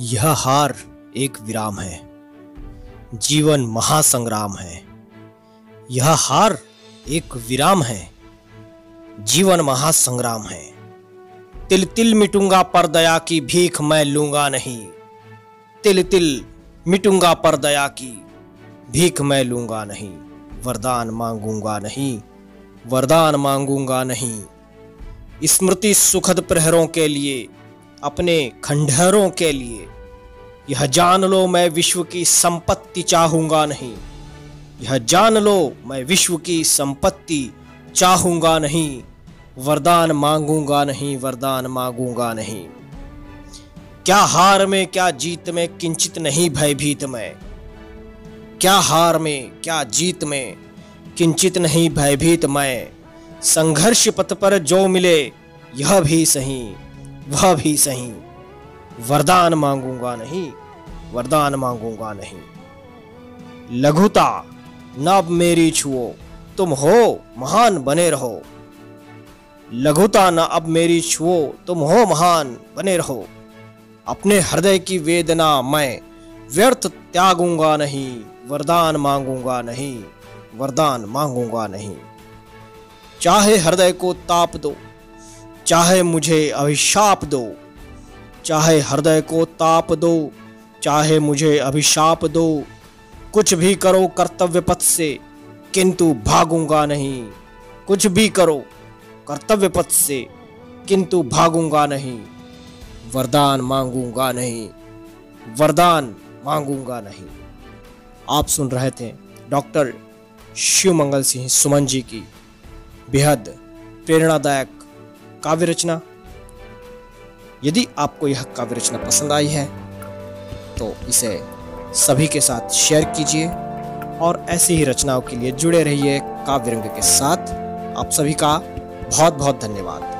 यह हार एक विराम है। जीवन महासंग्राम है। यह हार एक विराम है। जीवन महासंग्राम है। तिल तिल मिटूँगा पर दया की भीख मैं लूँगा नहीं। तिल तिल मिटूँगा पर दया की भीख मैं लूँगा नहीं। वरदान मांगूँगा नहीं। वरदान मांगूँगा नहीं। स्मृति सुखद प्रहरों के लिए, अपने खंडहरों के लिए यह जान लो मैं विश्व की संपत्ति चाहूँगा नहीं। यह जान लो मैं विश्व की संपत्ति चाहूँगा नहीं। वरदान मांगूँगा नहीं, वरदान मांगूँगा नहीं। क्या हार में, क्या जीत में किंचित नहीं भयभीत में? क्या हार में, क्या जीत में किंचित नहीं भयभीत मैं? संघर्ष पथ पर जो मिले, यह भी सही, वह भी सही। वरदान मांगूँगा नहीं, वरदान मांगूँगा नहीं। लघुता न अब मेरी छुओ, तुम हो महान बने रहो। लघुता न अब मेरी छुओ, तुम हो महान बने रहो। अपने हृदय की वेदना मैं व्यर्थ त्यागूँगा नहीं, वरदान मांगूँगा नहीं, वरदान मांगूँगा नहीं। चाहे हृदय को ताप दो, चाहे मुझे अभिशाप दो चाहे हृदय को ताप दो, चाहे मुझे अभिशाप दो। कुछ भी करो कर्तव्य पथ से, किंतु भागूँगा नहीं। कुछ भी करो कर्तव्य पथ से, किंतु भागूँगा नहीं। वरदान मांगूँगा नहीं। वरदान मांगूँगा नहीं। आप सुन रहे थे डॉक्टर शिव मंगल सिंह सुमन जी की बेहद प्रेरणादायक काव्य रचना यदि आपको यह काव्य रचना पसंद आई है तो इसे सभी के साथ शेयर कीजिए और ऐसी ही रचनाओं के लिए जुड़े रहिए काव्य रंग के साथ। आप सभी का बहुत बहुत धन्यवाद।